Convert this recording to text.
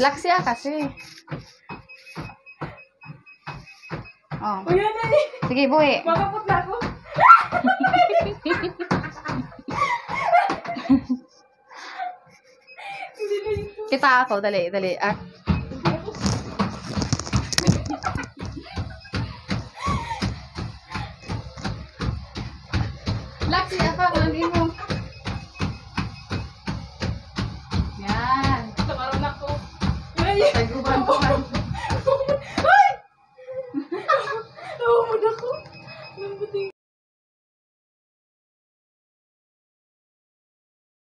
Laksi ah kasi. Oh. O yan na. Sige, buhi. Makapot na ako. Kita ako, dali, dali. Ah. Laksi, Ay! Naguban po. Ay! Naumod ako.